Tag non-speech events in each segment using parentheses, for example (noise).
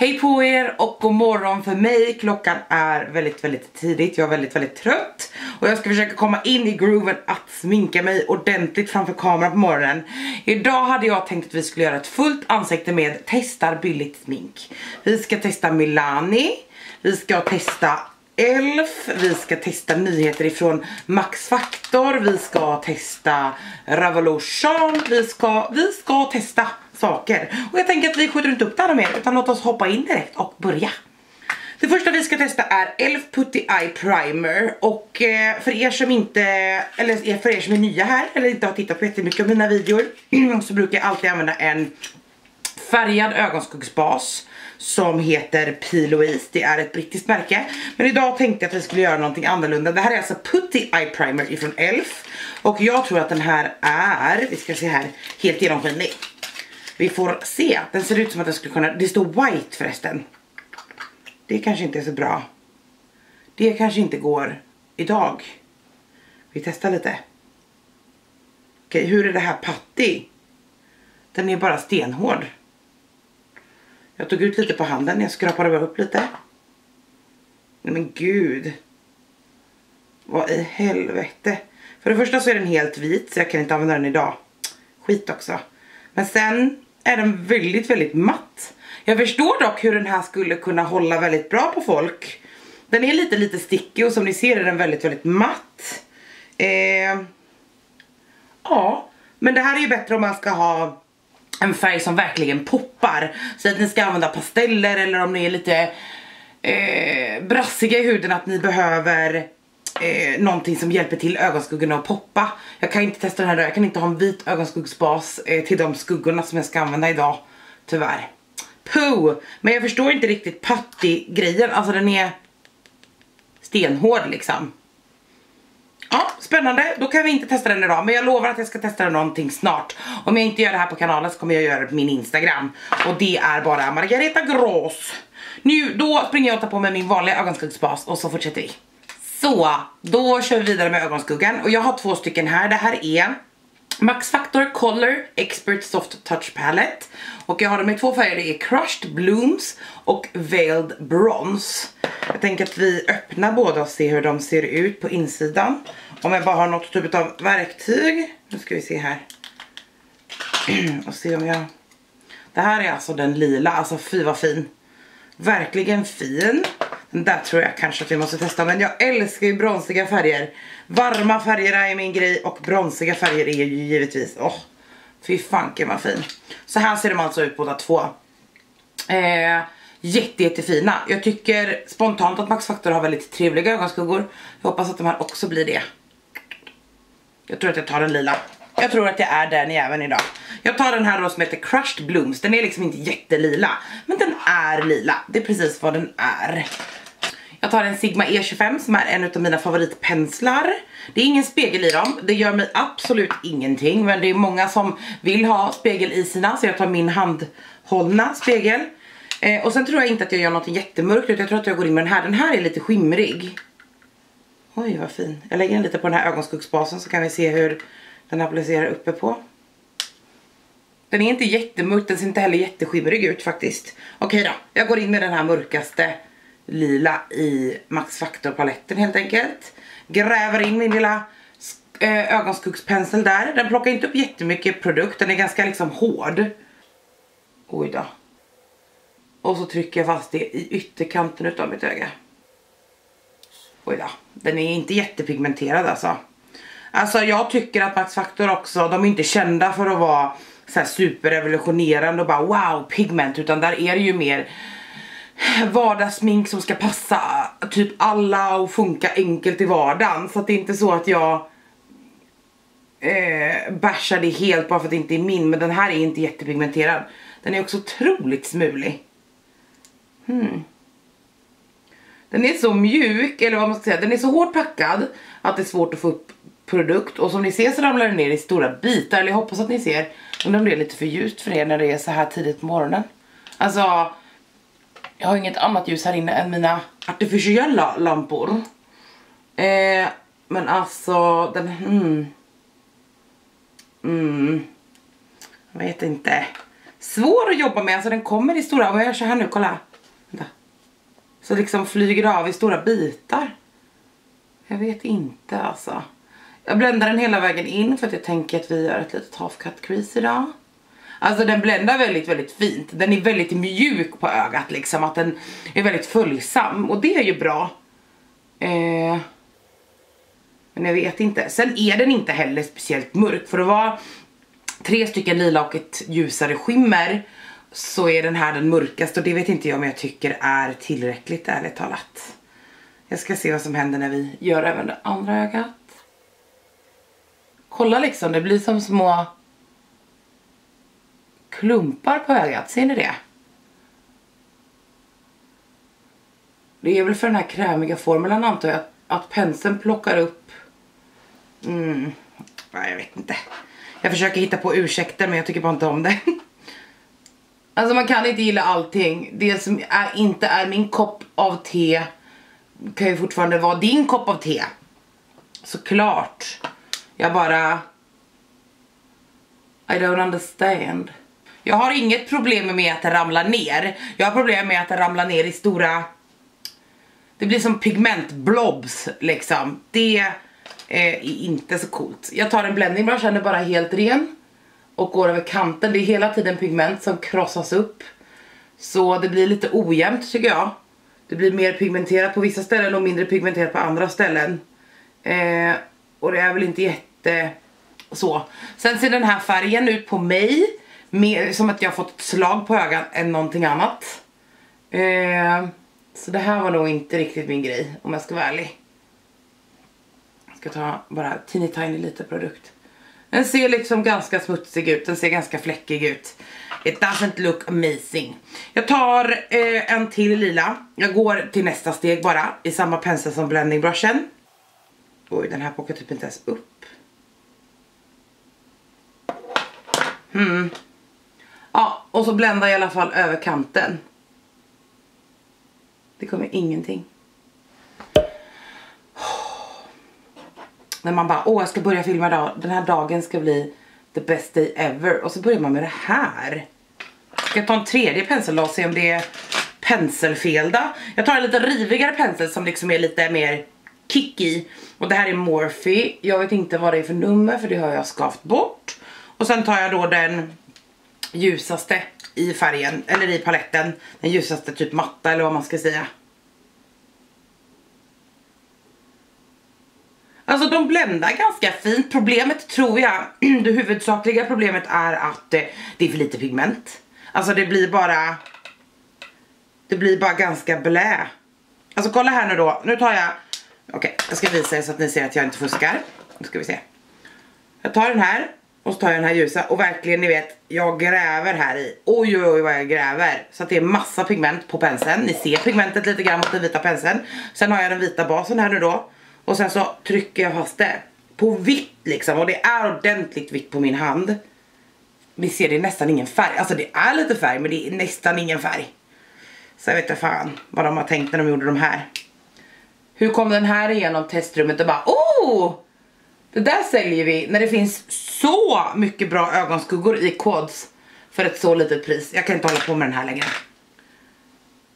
Hej på er och god morgon för mig. Klockan är väldigt, väldigt tidigt. Jag är väldigt, väldigt trött. Och jag ska försöka komma in i grooven att sminka mig ordentligt framför kameran på morgonen. Idag hade jag tänkt att vi skulle göra ett fullt ansikte med testar billigt smink. Vi ska testa Milani. Vi ska testa Elf, vi ska testa nyheter ifrån Max Factor, vi ska testa Revolution, vi ska, vi ska testa saker. Och jag tänker att vi skjuter inte upp det här mer utan låt oss hoppa in direkt och börja. Det första vi ska testa är Elf Putty Eye Primer och eh, för er som inte, eller eh, för er som är nya här eller inte har tittat på jättemycket av mina videor (clears throat) så brukar jag alltid använda en färgad ögonskuggsbas som heter P. Louise. Det är ett brittiskt märke. Men idag tänkte jag att vi skulle göra någonting annorlunda. Det här är alltså Putty Eye Primer ifrån Elf. Och jag tror att den här är, vi ska se här, helt genomskinlig. Vi får se. Den ser ut som att den skulle kunna, det står white förresten. Det kanske inte är så bra. Det kanske inte går idag. Vi testar lite. Okej, hur är det här Putty? Den är bara stenhård. Jag tog ut lite på handen, jag skrapade bara upp lite. Nej men gud. Vad i helvete. För det första så är den helt vit så jag kan inte använda den idag. Skit också. Men sen är den väldigt, väldigt matt. Jag förstår dock hur den här skulle kunna hålla väldigt bra på folk. Den är lite, lite stickig och som ni ser är den väldigt, väldigt matt. Eh, ja, men det här är ju bättre om man ska ha en färg som verkligen poppar. Så att ni ska använda pasteller eller om ni är lite eh, brassiga i huden att ni behöver eh, någonting som hjälper till ögonskuggorna att poppa. Jag kan inte testa den här idag, jag kan inte ha en vit ögonskuggsbas eh, till de skuggorna som jag ska använda idag. Tyvärr. Puh! Men jag förstår inte riktigt putty-grejen, alltså den är stenhård liksom. Ja, spännande. Då kan vi inte testa den idag. Men jag lovar att jag ska testa den någonting snart. Om jag inte gör det här på kanalen så kommer jag göra det på min Instagram. Och det är bara Margareta Grås. Nu, då springer jag och tar på mig min vanliga ögonskuggsbas och så fortsätter vi. Så, då kör vi vidare med ögonskuggan. Och jag har två stycken här. Det här är Max Factor Color Expert Soft Touch Palette. Och jag har dem i två färger. Det är Crushed Blooms och Veiled Bronze. Jag tänker att vi öppnar båda och ser hur de ser ut på insidan. Om jag bara har något typ av verktyg. Nu ska vi se här. (clears throat) och se om jag... Det här är alltså den lila. Alltså fy vad fin. Verkligen fin. Den där tror jag kanske att vi måste testa. Men jag älskar ju bronsiga färger. Varma färger är min grej. Och bronsiga färger är ju givetvis... Åh, oh, fy fanken vad fin. Så här ser de alltså ut båda två. Eh, jätte, jättefina. Jag tycker spontant att Max Factor har väldigt trevliga ögonskuggor. Jag hoppas att de här också blir det. Jag tror att jag tar den lila. Jag tror att jag är den även idag. Jag tar den här då som heter Crushed Blooms. Den är liksom inte jättelila. Men den är lila. Det är precis vad den är. Jag tar en Sigma E25 som är en av mina favoritpenslar. Det är ingen spegel i dem. Det gör mig absolut ingenting. Men det är många som vill ha spegel i sina. Så jag tar min handhållna spegel. Eh, och sen tror jag inte att jag gör något jättemörkt. utan Jag tror att jag går in med den här. Den här är lite skimrig. Oj vad fin. Jag lägger den lite på den här ögonskuggsbasen så kan vi se hur den applicerar uppe på. Den är inte jättemörk, den ser inte heller jätteskimrig ut faktiskt. Okej då, jag går in med den här mörkaste lila i Max Factor paletten helt enkelt. Gräver in min lilla eh, ögonskuggspensel där. Den plockar inte upp jättemycket produkt, den är ganska liksom hård. Oj då. Och så trycker jag fast det i ytterkanten utav mitt öga. Oj då. Den är inte jättepigmenterad alltså. Alltså jag tycker att Max Factor också, de är inte kända för att vara så superrevolutionerande och bara wow pigment utan där är det ju mer vardagssmink som ska passa typ alla och funka enkelt i vardagen så att det är inte så att jag eh, bashar det helt bara för att det inte är min men den här är inte jättepigmenterad. Den är också otroligt smulig. Hmm. Den är så mjuk, eller vad man ska säga, den är så hårt packad att det är svårt att få upp produkt. Och som ni ser så ramlar den ner i stora bitar, eller jag hoppas att ni ser. Undrar om det är lite för ljust för er när det är så här tidigt på morgonen. Alltså, jag har inget annat ljus här inne än mina artificiella lampor. Eh, men alltså, den, mm. Mm. Jag vet inte. Svår att jobba med, alltså den kommer i stora, om jag gör så här nu, kolla. Så liksom flyger av i stora bitar. Jag vet inte alltså. Jag bländar den hela vägen in för att jag tänker att vi gör ett litet half cut crease idag. Alltså den bländar väldigt, väldigt fint. Den är väldigt mjuk på ögat liksom. Att den är väldigt följsam. Och det är ju bra. Eh, men jag vet inte. Sen är den inte heller speciellt mörk. För att vara tre stycken lila och ett ljusare skimmer så är den här den mörkaste och det vet inte jag om jag tycker är tillräckligt ärligt talat. Jag ska se vad som händer när vi gör även det andra ögat. Kolla liksom, det blir som små klumpar på ögat, ser ni det? Det är väl för den här krämiga formulan antar jag att, att penseln plockar upp mm, jag vet inte. Jag försöker hitta på ursäkter men jag tycker bara inte om det. (laughs) Alltså man kan inte gilla allting. Det som är, inte är min kopp av te kan ju fortfarande vara din kopp av te. Såklart. Jag bara... I don't understand. Jag har inget problem med att det ramlar ner. Jag har problem med att det ramlar ner i stora... Det blir som pigmentblobs liksom. Det är inte så coolt. Jag tar en blending brush, den är bara helt ren. Och går över kanten. Det är hela tiden pigment som krossas upp. Så det blir lite ojämnt tycker jag. Det blir mer pigmenterat på vissa ställen och mindre pigmenterat på andra ställen. Eh, och det är väl inte jätte så. Sen ser den här färgen ut på mig mer som att jag fått ett slag på ögat än någonting annat. Eh, så det här var nog inte riktigt min grej om jag ska vara ärlig. Jag ska ta bara teeny tiny lite produkt. Den ser liksom ganska smutsig ut, den ser ganska fläckig ut. It doesn't look amazing. Jag tar eh, en till lila. Jag går till nästa steg bara i samma pensel som blending brushen. Oj, den här plockar typ inte ens upp. Hmm. Ja, och så bländar jag i alla fall över kanten. Det kommer ingenting. När man bara, åh jag ska börja filma idag. Den här dagen ska bli the best day ever. Och så börjar man med det här. Ska jag ta en tredje pensel och se om det är penselfel då? Jag tar en lite rivigare pensel som liksom är lite mer kicky. Och det här är Morphe. Jag vet inte vad det är för nummer för det har jag skavt bort. Och sen tar jag då den ljusaste i färgen, eller i paletten. Den ljusaste typ matta eller vad man ska säga. Alltså de bländar ganska fint. Problemet tror jag, (clears throat) det huvudsakliga problemet är att eh, det är för lite pigment. Alltså det blir bara, det blir bara ganska blä. Alltså kolla här nu då, nu tar jag, okej okay, jag ska visa er så att ni ser att jag inte fuskar. Nu ska vi se. Jag tar den här och så tar jag den här ljusa och verkligen ni vet, jag gräver här i. Oj oj oj vad jag gräver. Så att det är massa pigment på penseln. Ni ser pigmentet lite grann mot den vita penseln. Sen har jag den vita basen här nu då. Och sen så trycker jag fast det. På vitt liksom. Och det är ordentligt vitt på min hand. Ni ser det är nästan ingen färg. Alltså det är lite färg men det är nästan ingen färg. Så jag vet inte fan vad de har tänkt när de gjorde de här. Hur kom den här igenom testrummet och bara oh! Det där säljer vi när det finns så mycket bra ögonskuggor i Kods för ett så litet pris. Jag kan inte hålla på med den här längre.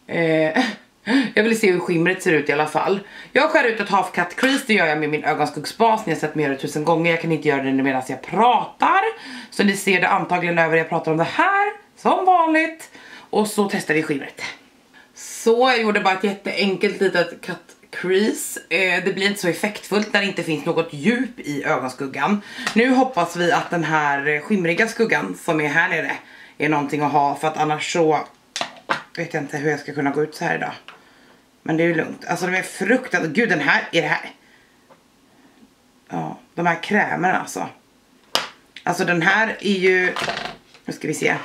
Eh, (laughs) jag vill se hur skimret ser ut i alla fall. Jag skär ut ett half cut crease, det gör jag med min ögonskuggsbas. Ni har sett mig göra det tusen gånger, jag kan inte göra det medan jag pratar. Så ni ser det antagligen över jag pratar om det här, som vanligt. Och så testar vi skimret. Så jag gjorde bara ett jätteenkelt litet cut crease. Eh, det blir inte så effektfullt när det inte finns något djup i ögonskuggan. Nu hoppas vi att den här skimriga skuggan som är här nere är någonting att ha för att annars så vet jag inte hur jag ska kunna gå ut så här idag. Men det är ju lugnt. Alltså de är fruktansvärt, gud den här, är det här? Ja, de här krämerna alltså. Alltså den här är ju, nu ska vi se.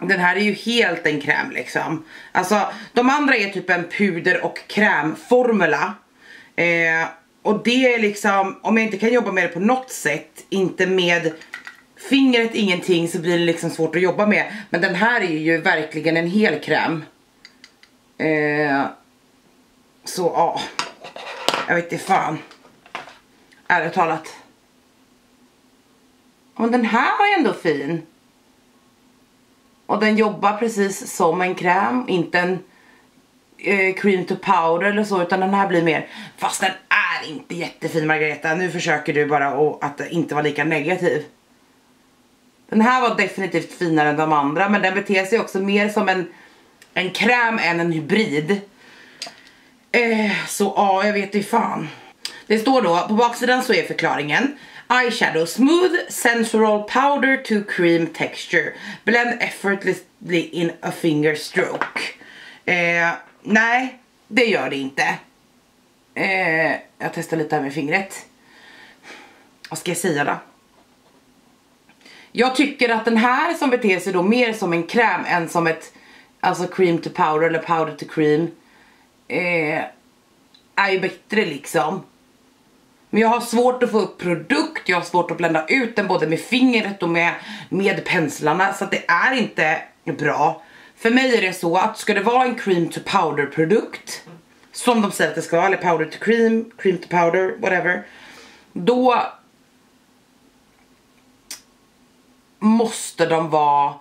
Den här är ju helt en kräm liksom. Alltså de andra är typ en puder och krämformula. Eh, och det är liksom, om jag inte kan jobba med det på något sätt, inte med fingret ingenting så blir det liksom svårt att jobba med. Men den här är ju verkligen en hel kräm. Eh, så ja, jag vet inte fan. Ärligt talat. Men den här var ju ändå fin. Och den jobbar precis som en kräm, inte en eh, cream to powder eller så utan den här blir mer, fast den är inte jättefin Margareta, nu försöker du bara att inte vara lika negativ. Den här var definitivt finare än de andra men den beter sig också mer som en, en kräm än en hybrid. Eh, så ja, jag vet ju fan. Det står då, på baksidan så är förklaringen Eyeshadow, smooth sensual powder to cream texture. Blend effortlessly in a finger stroke. Eh, nej, det gör det inte. Eh, jag testar lite här med fingret. Vad ska jag säga då? Jag tycker att den här som beter sig då mer som en kräm än som ett alltså cream to powder eller powder to cream eh, är ju bättre liksom. Men jag har svårt att få upp produkt, jag har svårt att blända ut den både med fingret och med, med penslarna så att det är inte bra. För mig är det så att ska det vara en cream to powder produkt som de säger att det ska vara, eller powder to cream, cream to powder, whatever. Då måste de vara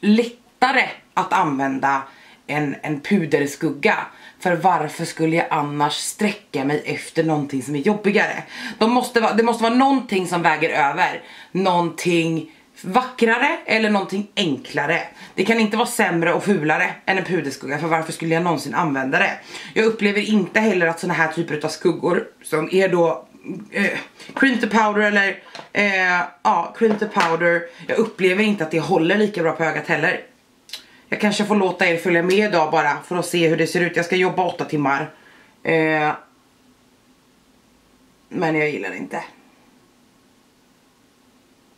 lättare att använda än en puderskugga. För varför skulle jag annars sträcka mig efter någonting som är jobbigare? De måste va, det måste vara någonting som väger över. Någonting vackrare eller någonting enklare. Det kan inte vara sämre och fulare än en puderskugga för varför skulle jag någonsin använda det? Jag upplever inte heller att såna här typer av skuggor som är då eh, cream to powder eller eh, ja, cream to powder. Jag upplever inte att det håller lika bra på ögat heller. Jag kanske får låta er följa med idag bara för att se hur det ser ut. Jag ska jobba åtta timmar. Eh, men jag gillar det inte.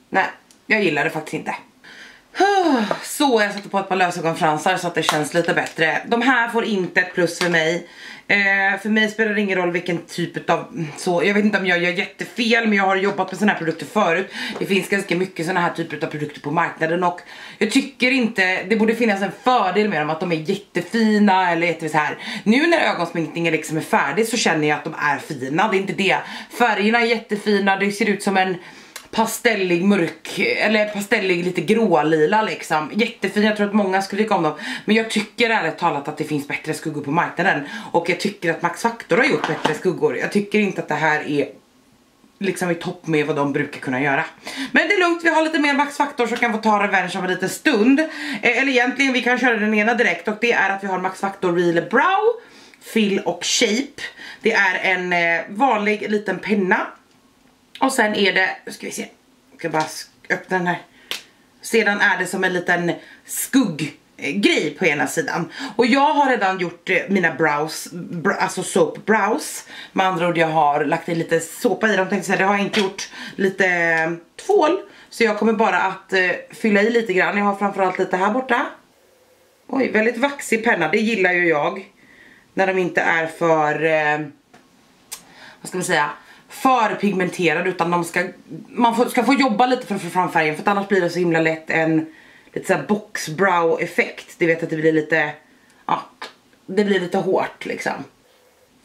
Nej, jag gillar det faktiskt inte. (sighs) Så jag satte på ett par lösögonfransar så att det känns lite bättre. De här får inte ett plus för mig. Eh, för mig spelar det ingen roll vilken typ av så, jag vet inte om jag gör jättefel men jag har jobbat med såna här produkter förut. Det finns ganska mycket såna här typer av produkter på marknaden och jag tycker inte, det borde finnas en fördel med dem att de är jättefina eller jättefina här. Nu när ögonsminkningen liksom är färdig så känner jag att de är fina, det är inte det. Färgerna är jättefina, det ser ut som en pastellig mörk, eller pastellig lite grålila liksom. Jättefin, jag tror att många skulle tycka om dem. Men jag tycker ärligt talat att det finns bättre skuggor på marknaden. Och jag tycker att Max Factor har gjort bättre skuggor. Jag tycker inte att det här är liksom i topp med vad de brukar kunna göra. Men det är lugnt, vi har lite mer Max Factor så kan få ta revansch om en liten stund. Eh, eller egentligen, vi kan köra den ena direkt och det är att vi har Max Factor Real Brow, Fill och Shape. Det är en eh, vanlig liten penna och sen är det, nu ska vi se, jag ska bara öppna den här. Sedan är det som en liten skugg grej på ena sidan. Och jag har redan gjort eh, mina brows, br alltså soap brows. Med andra ord jag har lagt i lite såpa i dem tänkte säga, det har jag inte gjort. Lite eh, tvål. Så jag kommer bara att eh, fylla i lite grann. Jag har framförallt lite här borta. Oj, väldigt vaxig penna, det gillar ju jag. När de inte är för, eh, vad ska man säga, för pigmenterad utan de ska, man får, ska få jobba lite för att få fram färgen för att annars blir det så himla lätt en lite såhär boxbrow effekt. Det vet att det blir lite, ja, det blir lite hårt liksom.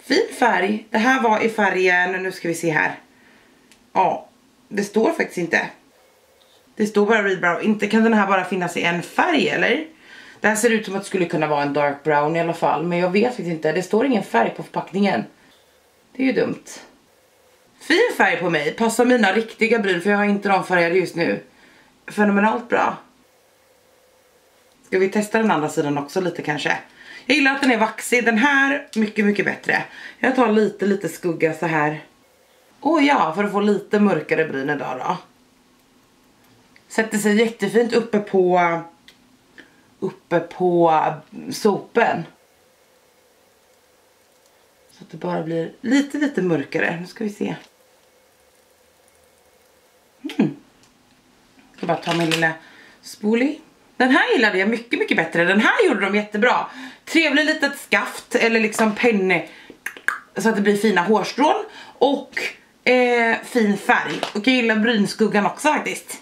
Fin färg. Det här var i färgen, nu ska vi se här. Ja, det står faktiskt inte. Det står bara real brow. Inte kan den här bara finnas i en färg eller? Det här ser ut som att det skulle kunna vara en dark brown i alla fall. Men jag vet faktiskt inte. Det står ingen färg på förpackningen. Det är ju dumt. Fin färg på mig, passar mina riktiga bryn för jag har inte de färgade just nu. Fenomenalt bra. Ska vi testa den andra sidan också lite kanske? Jag gillar att den är vaxig, den här mycket mycket bättre. Jag tar lite lite skugga så här. Åh oh ja, för att få lite mörkare bryn idag då. Sätter sig jättefint uppe på uppe på sopen. Så att det bara blir lite lite mörkare. Nu ska vi se. Mm. Jag ska bara ta min lilla spoolie. Den här gillade jag mycket, mycket bättre. Den här gjorde de jättebra. Trevlig litet skaft eller liksom penne så att det blir fina hårstrån och eh, fin färg. Och jag gillar brynskuggan också faktiskt.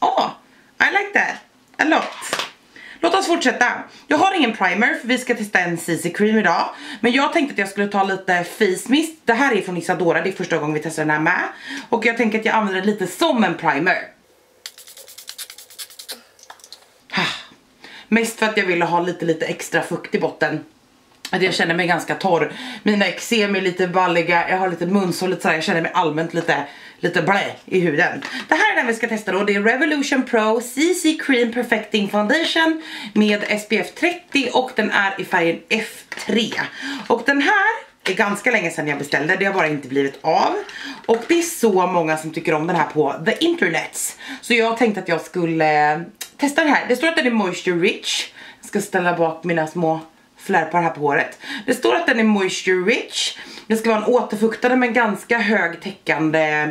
Åh, oh, I like that a lot. Låt oss fortsätta. Jag har ingen primer för vi ska testa en CC cream idag. Men jag tänkte att jag skulle ta lite face mist. Det här är från Isadora, det är första gången vi testar den här med. Och jag tänker att jag använder den lite som en primer. Mest för att jag ville ha lite lite extra fukt i botten. att jag känner mig ganska torr. Mina eksem är lite balliga, jag har lite munsår, lite sådär, jag känner mig allmänt lite, lite blä i huden. Det här är den vi ska testa då, det är Revolution Pro CC Cream Perfecting Foundation med SPF 30 och den är i färgen F3. Och den här är ganska länge sedan jag beställde, det har bara inte blivit av. Och det är så många som tycker om den här på the internets. Så jag tänkte att jag skulle eh, testa den här. Det står att den är moisture rich. Jag ska ställa bak mina små flärpar här på håret. Det står att den är moisture rich. Det ska vara en återfuktande men ganska hög täckande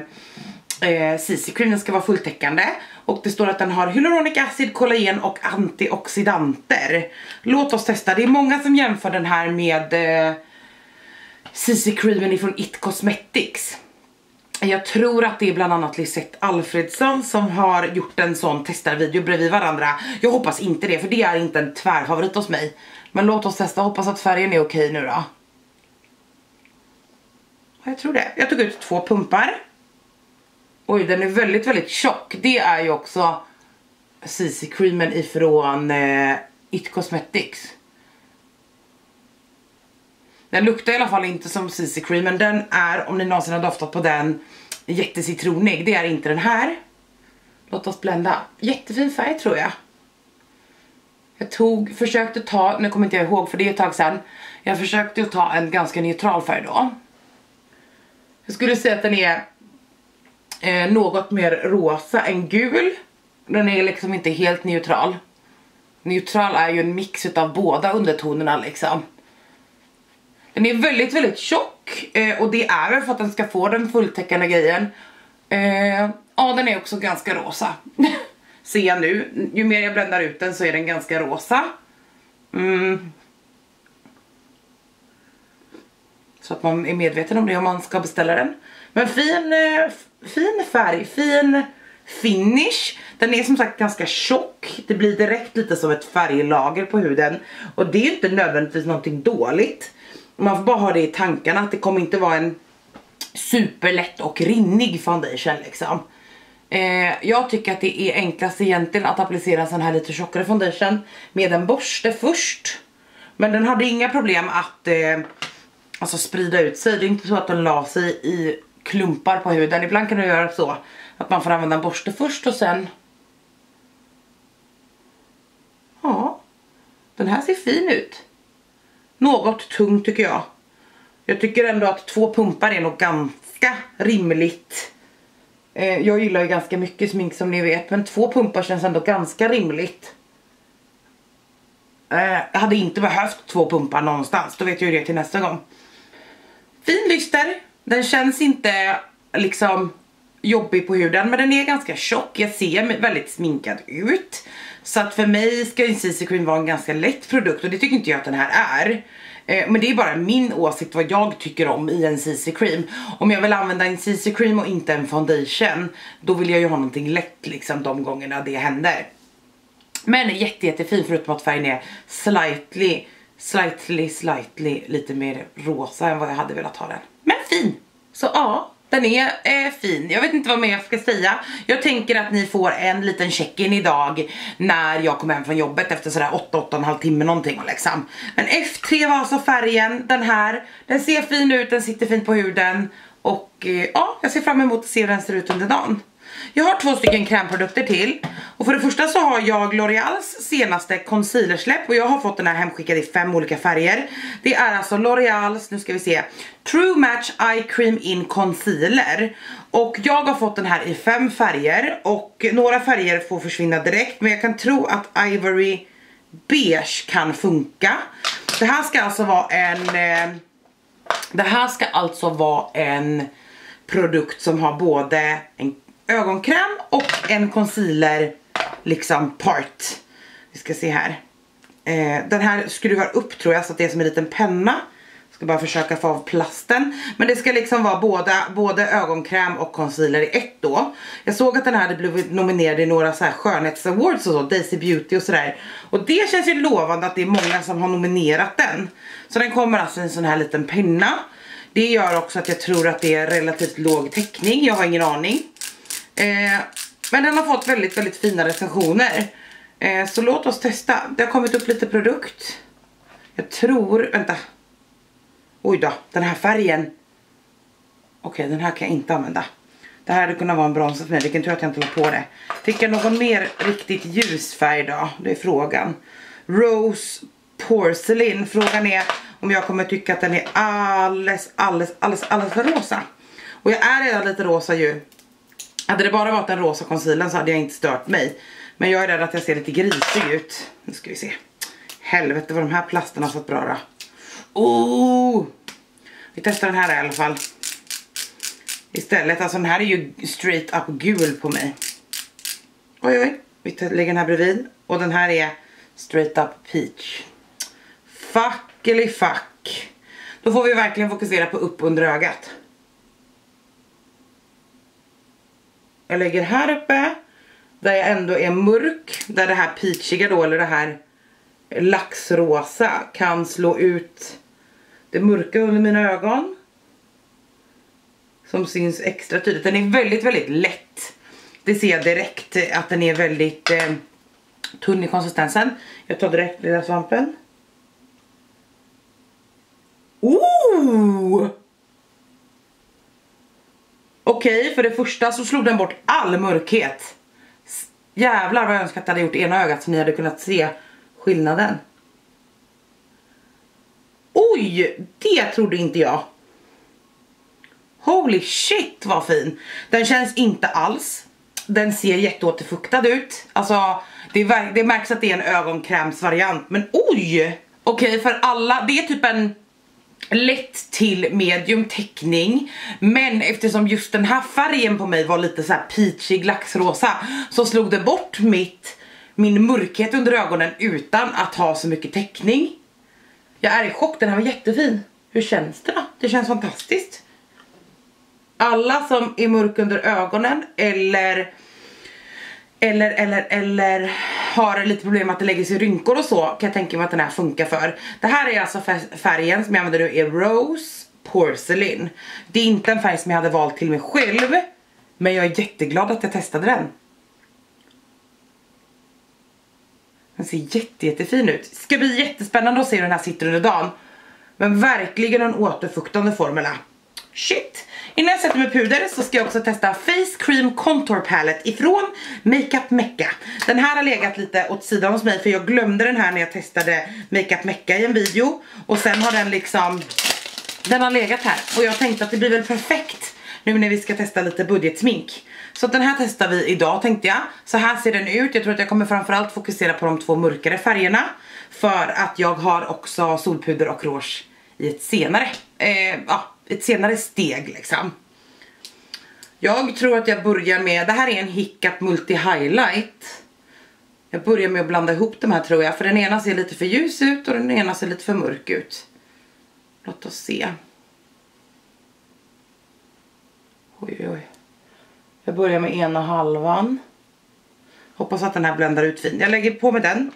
eh, CC cream. Den ska vara fulltäckande. Och det står att den har hyaluronic acid, kollagen och antioxidanter. Låt oss testa. Det är många som jämför den här med eh, CC-creamen ifrån It Cosmetics. Jag tror att det är bland annat Lisette Alfredsson som har gjort en sån testarvideo bredvid varandra. Jag hoppas inte det för det är inte en tvärfavorit hos mig. Men låt oss testa, hoppas att färgen är okej nu då. Jag tror det. Jag tog ut två pumpar. Oj, den är väldigt, väldigt tjock. Det är ju också CC-creamen ifrån eh, It Cosmetics. Den luktar i alla fall inte som CC-creamen. den är, om ni någonsin har doftat på den, jättecitronig. Det är inte den här. Låt oss blända. Jättefin färg tror jag. Jag tog, försökte ta, nu kommer inte jag ihåg för det är ett tag sedan. Jag försökte ta en ganska neutral färg då. Jag skulle säga att den är eh, något mer rosa än gul. Den är liksom inte helt neutral. Neutral är ju en mix av båda undertonerna liksom. Den är väldigt, väldigt tjock eh, och det är väl för att den ska få den fulltäckande grejen. Eh, ja, den är också ganska rosa. (laughs) Ser jag nu. Ju mer jag bländar ut den så är den ganska rosa. Mm. Så att man är medveten om det om man ska beställa den. Men fin, eh, fin färg, fin finish. Den är som sagt ganska tjock. Det blir direkt lite som ett färglager på huden. Och det är inte nödvändigtvis någonting dåligt man får bara ha det i tankarna att det kommer inte vara en superlätt och rinnig foundation liksom. Eh, jag tycker att det är enklast egentligen att applicera en sån här lite tjockare foundation med en borste först. Men den hade inga problem att eh, alltså sprida ut sig. Det är inte så att de la sig i klumpar på huden. Ibland kan det göra så att man får använda en borste först och sen... Ja, den här ser fin ut något tung tycker jag. Jag tycker ändå att två pumpar är nog ganska rimligt. Eh, jag gillar ju ganska mycket smink som ni vet men två pumpar känns ändå ganska rimligt. Jag hade inte behövt två pumpar någonstans, då vet jag ju det till nästa gång. Fin lyster, den känns inte liksom jobbig på huden men den är ganska tjock, jag ser väldigt sminkad ut. Så att för mig ska en CC Cream vara en ganska lätt produkt och det tycker inte jag att den här är. Eh, men det är bara min åsikt vad jag tycker om i en CC Cream. Om jag vill använda en CC Cream och inte en foundation, då vill jag ju ha någonting lätt liksom de gångerna det händer. Men jätte jättefin förutom att färgen är slightly, slightly, slightly lite mer rosa än vad jag hade velat ha den. Men fin! Så ja, den är eh, fin. Jag vet inte vad mer jag ska säga. Jag tänker att ni får en liten check-in idag när jag kommer hem från jobbet efter sådär 8-8,5 timme någonting liksom. Men F3 var alltså färgen, den här. Den ser fin ut, den sitter fint på huden. Och eh, ja, jag ser fram emot att se hur den ser ut under dagen. Jag har två stycken krämprodukter till. Och för det första så har jag L'Oreals senaste concealersläpp och jag har fått den här hemskickad i fem olika färger. Det är alltså L'Oreals, nu ska vi se, True Match Eye Cream in Concealer. Och jag har fått den här i fem färger och några färger får försvinna direkt men jag kan tro att Ivory Beige kan funka. Det här ska alltså vara en... Eh, det här ska alltså vara en produkt som har både en ögonkräm och en concealer liksom part. Vi ska se här. Eh, den här skruvar upp tror jag så att det är som en liten penna. Ska bara försöka få av plasten. Men det ska liksom vara både, både ögonkräm och concealer i ett då. Jag såg att den här hade blivit nominerad i några så här skönhetsawards och så, Daisy Beauty och sådär. Och det känns ju lovande att det är många som har nominerat den. Så den kommer alltså i en sån här liten penna. Det gör också att jag tror att det är relativt låg täckning, jag har ingen aning. Eh, men den har fått väldigt, väldigt fina recensioner. Eh, så låt oss testa. Det har kommit upp lite produkt. Jag tror, vänta. Oj då, den här färgen. Okej, okay, den här kan jag inte använda. Det här hade kunnat vara en brons för mig, vilken tur att jag inte la på det. Fick jag någon mer riktigt ljus färg då? Det är frågan. Rose Porcelain. Frågan är om jag kommer tycka att den är alldeles, alldeles, alldeles, alldeles för rosa. Och jag är redan lite rosa ju. Hade det bara varit den rosa concealern så hade jag inte stört mig. Men jag är rädd att jag ser lite grisig ut. Nu ska vi se. Helvete vad de här plasterna satt bra då. Oh! Vi testar den här i alla fall. Istället, alltså den här är ju straight up gul på mig. Oj oj, vi lägger den här bredvid. Och den här är straight up peach. Fuck eller fuck. Då får vi verkligen fokusera på upp under ögat. Jag lägger här uppe. Där jag ändå är mörk. Där det här peachiga då, eller det här laxrosa kan slå ut det mörka under mina ögon. Som syns extra tydligt. Den är väldigt, väldigt lätt. Det ser jag direkt att den är väldigt eh, tunn i konsistensen. Jag tar direkt lilla svampen. Ooh! Okej, okay, för det första så slog den bort all mörkhet. Jävlar vad jag önskar att jag hade gjort ena ögat så ni hade kunnat se skillnaden. Oj, det trodde inte jag. Holy shit vad fin. Den känns inte alls. Den ser jätteåterfuktad ut. Alltså det, det märks att det är en ögonkrämsvariant. Men oj! Okej okay, för alla, det är typ en lätt till medium täckning men eftersom just den här färgen på mig var lite så här peachig laxrosa så slog det bort mitt min mörkhet under ögonen utan att ha så mycket täckning. Jag är i chock, den här var jättefin. Hur känns det då? Det känns fantastiskt. Alla som är mörk under ögonen eller eller, eller, eller har lite problem med att det lägger sig rynkor och så kan jag tänka mig att den här funkar för. Det här är alltså färgen som jag använder nu är Rose Porcelain. Det är inte en färg som jag hade valt till mig själv. Men jag är jätteglad att jag testade den. Den ser jätte, jättefin ut. Ska bli jättespännande att se hur den här sitter under dagen. Men verkligen en återfuktande formula. Shit! Innan jag sätter med puder så ska jag också testa Face Cream Contour Palette ifrån Makeup Mecca. Den här har legat lite åt sidan hos mig för jag glömde den här när jag testade Makeup Mecca i en video. Och sen har den liksom, den har legat här. Och jag tänkte att det blir väl perfekt nu när vi ska testa lite budgetsmink. Så den här testar vi idag tänkte jag. Så här ser den ut. Jag tror att jag kommer framförallt fokusera på de två mörkare färgerna. För att jag har också solpuder och rouge i ett senare, eh, ja, ett senare steg liksom. Jag tror att jag börjar med, det här är en Hiccup Multi Highlight. Jag börjar med att blanda ihop de här tror jag. För den ena ser lite för ljus ut och den ena ser lite för mörk ut. Låt oss se. Oj, oj. Jag börjar med ena halvan. Hoppas att den här bländar ut fint. Jag lägger på med den.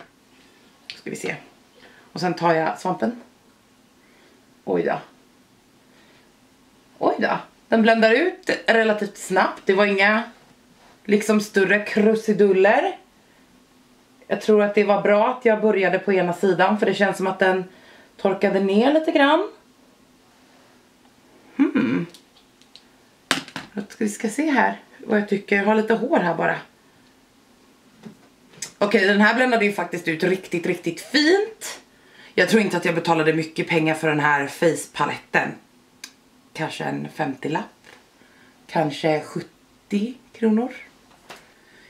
Ska vi se. Och sen tar jag svampen. Oj då. Oj då. Den bländar ut relativt snabbt. Det var inga liksom större krusiduller. Jag tror att det var bra att jag började på ena sidan för det känns som att den torkade ner lite grann. Hmm. Vi ska se här vad jag tycker. Jag har lite hår här bara. Okej, okay, den här bländade ju faktiskt ut riktigt, riktigt fint. Jag tror inte att jag betalade mycket pengar för den här facepaletten. Kanske en 50-lapp. Kanske 70 kronor.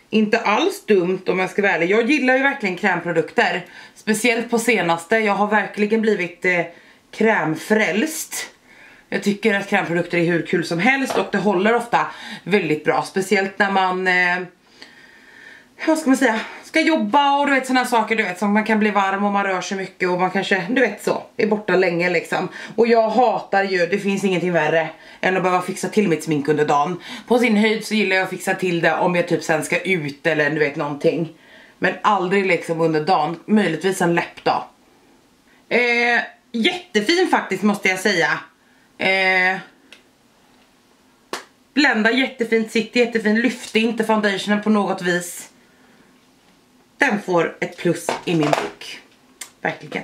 Inte alls dumt om jag ska vara ärlig. Jag gillar ju verkligen krämprodukter. Speciellt på senaste. Jag har verkligen blivit eh, krämfrälst. Jag tycker att krämprodukter är hur kul som helst och det håller ofta väldigt bra. Speciellt när man, eh, vad ska man säga, ska jobba och du vet sådana saker du vet som man kan bli varm och man rör sig mycket och man kanske, du vet så, är borta länge liksom. Och jag hatar ju, det finns ingenting värre än att behöva fixa till mitt smink under dagen. På sin höjd så gillar jag att fixa till det om jag typ sen ska ut eller du vet någonting. Men aldrig liksom under dagen, möjligtvis en läpp då. Eh, jättefin faktiskt måste jag säga. Eh, blända jättefint, sitter jättefint, lyfte inte foundationen på något vis. Den får ett plus i min bok. Verkligen.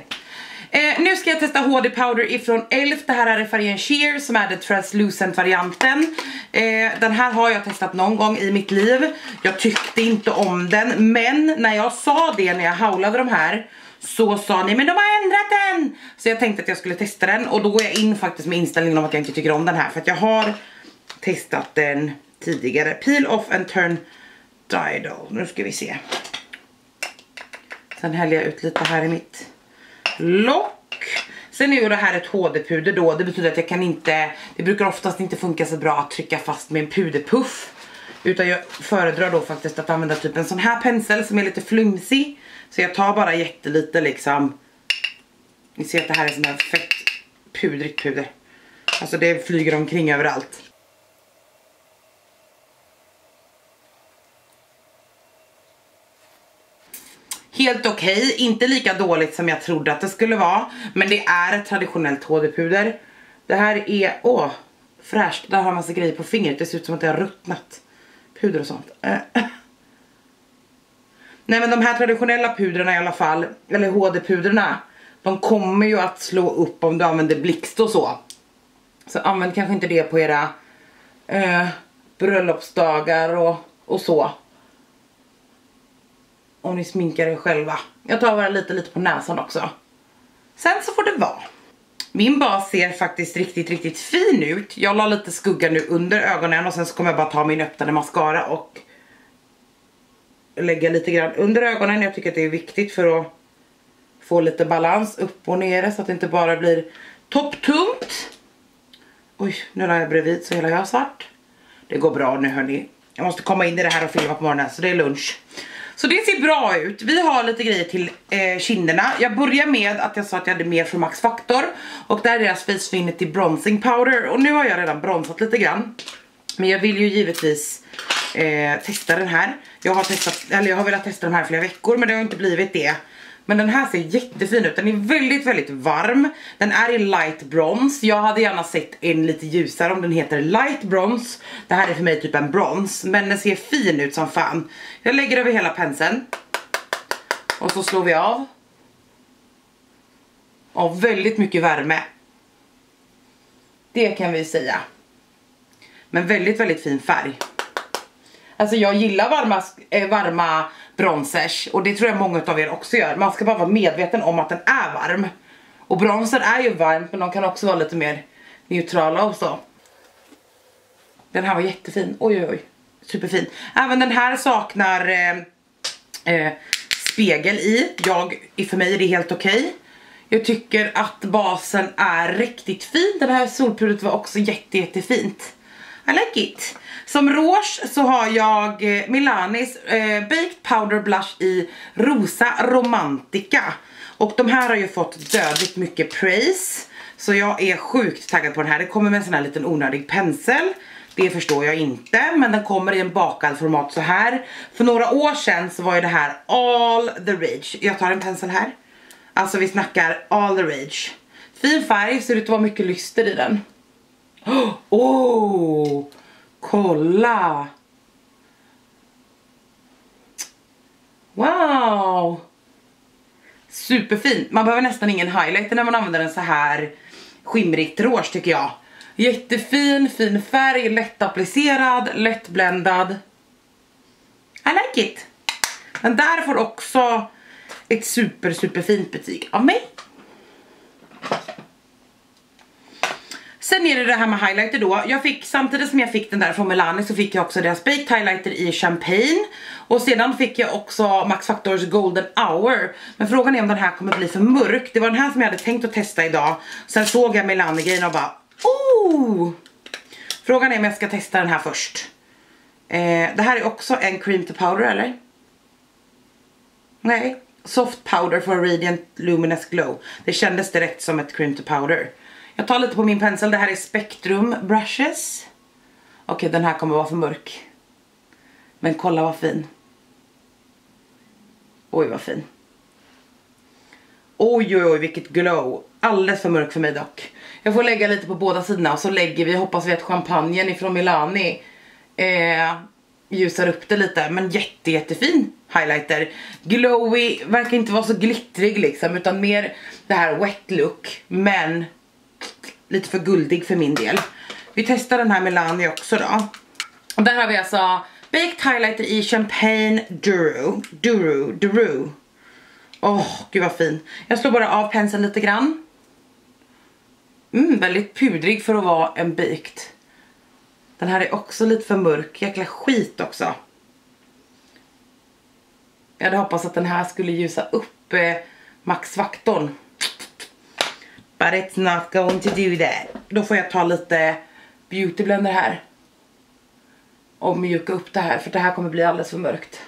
Eh, nu ska jag testa HD Powder ifrån ELF. Det här är färgen Sheer som är den translucent varianten. Eh, den här har jag testat någon gång i mitt liv. Jag tyckte inte om den, men när jag sa det när jag haulade de här så sa ni men de har ändrat den! Så jag tänkte att jag skulle testa den och då går jag in faktiskt med inställningen om att jag inte tycker om den här för att jag har testat den tidigare. Peel off and turn Dido. Nu ska vi se. Sen häller jag ut lite här i mitt lock. Sen är ju det här ett HD-puder då. Det betyder att jag kan inte, det brukar oftast inte funka så bra att trycka fast med en puderpuff. Utan jag föredrar då faktiskt att använda typ en sån här pensel som är lite flumsig. Så jag tar bara jättelite liksom. Ni ser att det här är sån här fett pudrigt puder. Alltså det flyger omkring överallt. Helt okej, okay. inte lika dåligt som jag trodde att det skulle vara. Men det är ett traditionellt HD-puder. Det här är, åh, fräscht. Där har man massa grejer på fingret. Det ser ut som att det har ruttnat. Puder och sånt. Eh. Nej men de här traditionella pudrarna i alla fall, eller HD-pudrarna, de kommer ju att slå upp om du använder blixt och så. Så använd kanske inte det på era eh, bröllopsdagar och, och så om ni sminkar er själva. Jag tar bara lite lite på näsan också. Sen så får det vara. Min bas ser faktiskt riktigt riktigt fin ut. Jag la lite skugga nu under ögonen och sen så kommer jag bara ta min öppnade mascara och lägga lite grann under ögonen. Jag tycker att det är viktigt för att få lite balans upp och ner så att det inte bara blir topptungt. Oj, nu la jag bredvid så hela jag har svart. Det går bra nu hörni. Jag måste komma in i det här och filma på morgonen så det är lunch. Så det ser bra ut. Vi har lite grejer till eh, kinderna. Jag börjar med att jag sa att jag hade mer från Max Factor. Och där är deras Face Finity Bronzing Powder. Och nu har jag redan bronsat lite grann. Men jag vill ju givetvis eh, testa den här. Jag har, testat, eller jag har velat testa de här flera veckor men det har inte blivit det. Men den här ser jättefin ut, den är väldigt väldigt varm. Den är i light bronze, jag hade gärna sett en lite ljusare om den heter light bronze. Det här är för mig typ en brons, men den ser fin ut som fan. Jag lägger över hela penseln. Och så slår vi av. Och väldigt mycket värme. Det kan vi säga. Men väldigt väldigt fin färg. Alltså jag gillar varma, äh, varma bronsers och det tror jag många av er också gör. Man ska bara vara medveten om att den är varm. Och bronser är ju varmt men de kan också vara lite mer neutrala och så. Den här var jättefin, oj oj oj, superfin. Även den här saknar eh, eh, spegel i, jag, för mig är det helt okej. Okay. Jag tycker att basen är riktigt fin, den här solpudret var också jätte jättefint. I like it. Som rouge så har jag eh, Milanis eh, Baked Powder Blush i Rosa Romantica. Och de här har ju fått dödligt mycket praise. Så jag är sjukt taggad på den här. Det kommer med en sån här liten onödig pensel. Det förstår jag inte, men den kommer i en bakad format så här. För några år sedan så var ju det här all the rage. Jag tar en pensel här. Alltså vi snackar all the rage. Fin färg, ser ut att vara mycket lyster i den. Åh! (gasps) Oh! Kolla! Wow! Superfin. Man behöver nästan ingen highlighter när man använder en så här skimrigt rouge tycker jag. Jättefin, fin färg, lättapplicerad, lättbländad. I like it. Den där får också ett super super fint betyg av mig. Sen är det det här med highlighter då. Jag fick, samtidigt som jag fick den där från Milani så fick jag också deras baked highlighter i champagne. Och sedan fick jag också Max Factors Golden Hour. Men frågan är om den här kommer bli för mörk. Det var den här som jag hade tänkt att testa idag. Sen såg jag Milani-grejen och bara, oh! Frågan är om jag ska testa den här först. Eh, det här är också en cream to powder eller? Nej, soft powder for radiant luminous glow. Det kändes direkt som ett cream to powder. Jag tar lite på min pensel, det här är Spectrum Brushes. Okej, okay, den här kommer vara för mörk. Men kolla vad fin. Oj, vad fin. Oj, oj, oj, vilket glow. Alldeles för mörk för mig dock. Jag får lägga lite på båda sidorna och så lägger vi, hoppas vi att champagnen ifrån Milani eh, ljusar upp det lite. Men jätte jättefin highlighter. Glowy, verkar inte vara så glittrig liksom utan mer det här wet look. Men lite för guldig för min del. Vi testar den här Melanie också då. Och där har vi alltså Baked highlighter i Champagne Duru. Duru, Duru. Åh, oh, gud vad fin. Jag slår bara av penseln lite grann. Mm, väldigt pudrig för att vara en baked. Den här är också lite för mörk. Jäkla skit också. Jag hade hoppats att den här skulle ljusa upp eh, maxfaktorn. But it's not going to do that. Då får jag ta lite beauty blender här. Och mjuka upp det här för det här kommer bli alldeles för mörkt.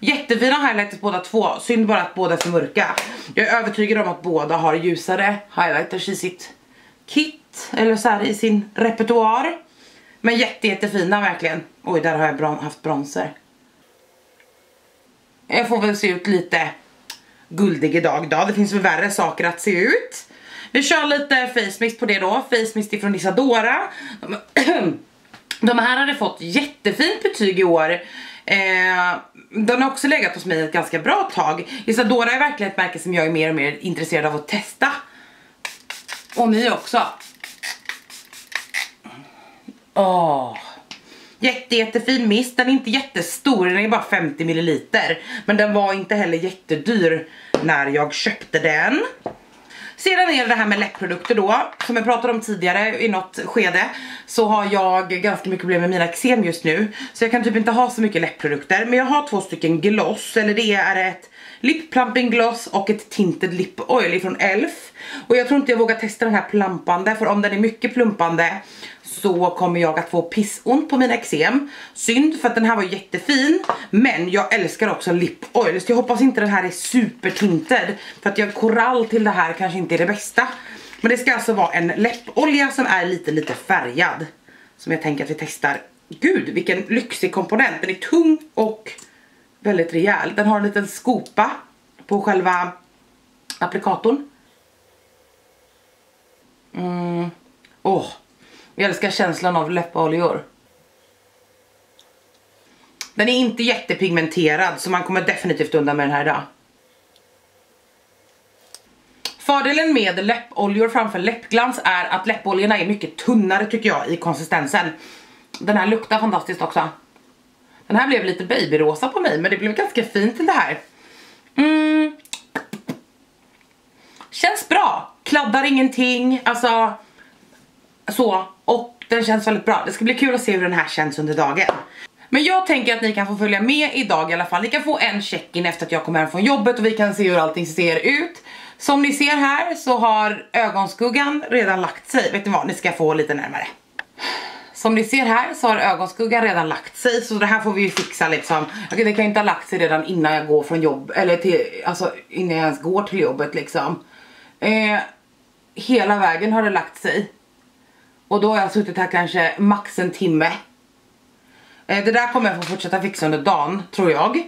Jättefina highlighters båda två, synd bara att båda är för mörka. Jag är övertygad om att båda har ljusare highlighters i sitt kit, eller så här, i sin repertoar. Men jätte, jättefina verkligen. Oj, där har jag bron haft bronser. Jag får väl se ut lite guldig idag då. Det finns väl värre saker att se ut. Vi kör lite face mist på det då. Face mist ifrån Isadora. (clears throat) De här hade fått jättefint betyg i år. Eh, den har också legat hos mig ett ganska bra tag. Isadora är verkligen ett märke som jag är mer och mer intresserad av att testa. Och ni också. Åh. Jätte, jättefin mist, den är inte jättestor, den är bara 50 ml. Men den var inte heller jättedyr när jag köpte den. Sedan är det det här med läppprodukter då, som jag pratade om tidigare i något skede så har jag ganska mycket problem med mina eksem just nu. Så jag kan typ inte ha så mycket läppprodukter, men jag har två stycken gloss, eller det är ett lip plumping gloss och ett tinted lip oil från ELF. Och jag tror inte jag vågar testa den här plumpande, för om den är mycket plumpande så kommer jag att få pissont på mina eksem. Synd för att den här var jättefin men jag älskar också lip oil så jag hoppas inte den här är supertinted för att jag korall till det här kanske inte är det bästa. Men det ska alltså vara en läppolja som är lite lite färgad som jag tänker att vi testar. Gud vilken lyxig komponent, den är tung och väldigt rejäl. Den har en liten skopa på själva applikatorn. Mm. Åh, oh, jag älskar känslan av läppoljor. Den är inte jättepigmenterad så man kommer definitivt undan med den här idag. Fördelen med läppoljor framför läppglans är att läppoljorna är mycket tunnare tycker jag i konsistensen. Den här luktar fantastiskt också. Den här blev lite babyrosa på mig men det blev ganska fint till det här. Mm. Känns bra, kladdar ingenting, alltså så, den känns väldigt bra. Det ska bli kul att se hur den här känns under dagen. Men jag tänker att ni kan få följa med idag i alla fall. Ni kan få en check-in efter att jag kommer hem från jobbet och vi kan se hur allting ser ut. Som ni ser här så har ögonskuggan redan lagt sig. Vet ni vad, ni ska få lite närmare. Som ni ser här så har ögonskuggan redan lagt sig så det här får vi ju fixa liksom. Okej, det kan inte ha lagt sig redan innan jag går från jobb, eller till, alltså innan jag ens går till jobbet liksom. Eh, hela vägen har det lagt sig. Och då har jag suttit här kanske max en timme. Eh, det där kommer jag få fortsätta fixa under dagen, tror jag.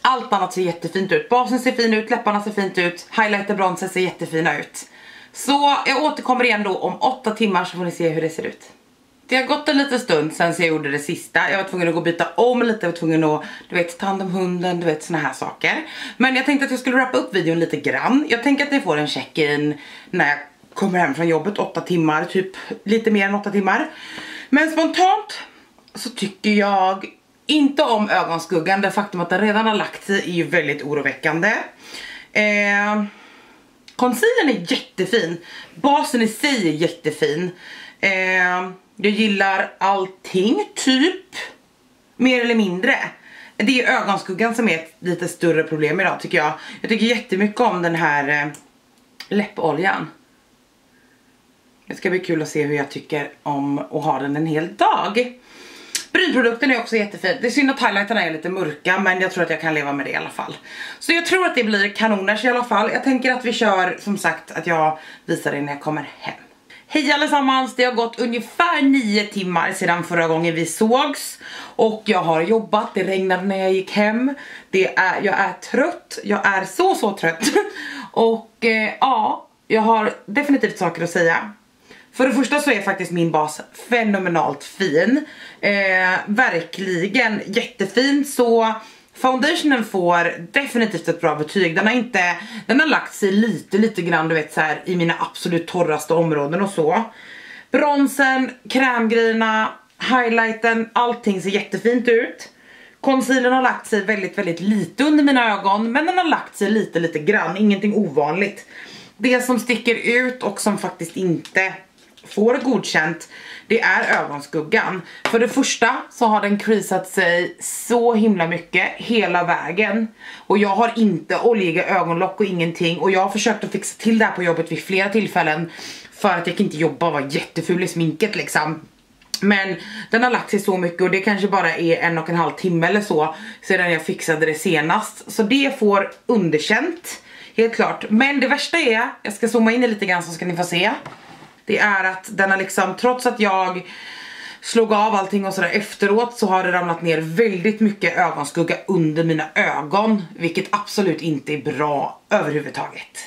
Allt annat ser jättefint ut. Basen ser fin ut, läpparna ser fint ut, highlighter, bronzer ser jättefina ut. Så jag återkommer igen då om åtta timmar så får ni se hur det ser ut. Det har gått en liten stund sen jag gjorde det sista. Jag var tvungen att gå och byta om lite, jag var tvungen att du vet, ta hand om hunden, du vet såna här saker. Men jag tänkte att jag skulle wrappa upp videon lite grann. Jag tänker att ni får en check-in när jag kommer hem från jobbet, åtta timmar, typ lite mer än åtta timmar. Men spontant så tycker jag inte om ögonskuggan. Det faktum att den redan har lagt sig är ju väldigt oroväckande. Eh, concealern är jättefin. Basen i sig är jättefin. Eh, jag gillar allting, typ. Mer eller mindre. Det är ögonskuggan som är ett lite större problem idag tycker jag. Jag tycker jättemycket om den här eh, läppoljan. Det ska bli kul att se hur jag tycker om att ha den en hel dag. Brynprodukten är också jättefin. Det är synd att highlighterna är lite mörka men jag tror att jag kan leva med det i alla fall. Så jag tror att det blir kanoners i alla fall. Jag tänker att vi kör som sagt att jag visar det när jag kommer hem. Hej allesammans, det har gått ungefär nio timmar sedan förra gången vi sågs och jag har jobbat, det regnade när jag gick hem, det är, jag är trött, jag är så så trött (laughs) och eh, ja, jag har definitivt saker att säga. För det första så är faktiskt min bas fenomenalt fin. Eh, verkligen jättefin så foundationen får definitivt ett bra betyg. Den har inte, den har lagt sig lite lite grann du vet så här i mina absolut torraste områden och så. Bronsen, krämgrejerna, highlighten, allting ser jättefint ut. Concealern har lagt sig väldigt väldigt lite under mina ögon men den har lagt sig lite lite grann, ingenting ovanligt. Det som sticker ut och som faktiskt inte får godkänt det är ögonskuggan. För det första så har den krisat sig så himla mycket hela vägen. Och jag har inte oljiga ögonlock och ingenting och jag har försökt att fixa till det här på jobbet vid flera tillfällen för att jag kan inte jobba och vara jätteful i sminket liksom. Men den har lagt sig så mycket och det kanske bara är en och en halv timme eller så sedan jag fixade det senast. Så det får underkänt, helt klart. Men det värsta är, jag ska zooma in lite grann så ska ni få se det är att den har liksom, trots att jag slog av allting och sådär efteråt så har det ramlat ner väldigt mycket ögonskugga under mina ögon. Vilket absolut inte är bra överhuvudtaget.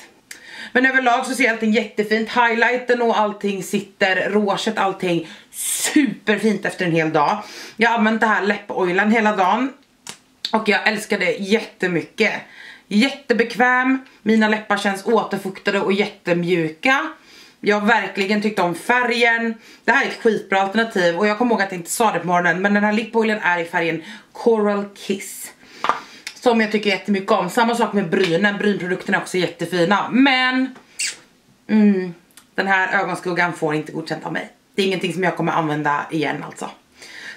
Men överlag så ser allting jättefint, highlighten och allting sitter, rouget, allting superfint efter en hel dag. Jag har använt det här läppoilen hela dagen och jag älskar det jättemycket. Jättebekväm, mina läppar känns återfuktade och jättemjuka. Jag verkligen tyckte om färgen. Det här är ett skitbra alternativ och jag kommer ihåg att jag inte sa det på morgonen men den här lipoilen är i färgen Coral Kiss. Som jag tycker jättemycket om. Samma sak med brynen, brynprodukterna är också jättefina. Men mm, den här ögonskuggan får inte godkänt av mig. Det är ingenting som jag kommer använda igen alltså.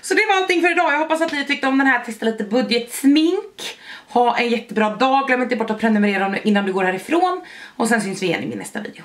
Så det var allting för idag. Jag hoppas att ni tyckte om den här. Testa lite budgetsmink. Ha en jättebra dag. Glöm inte bort att prenumerera innan du går härifrån. Och sen syns vi igen i min nästa video.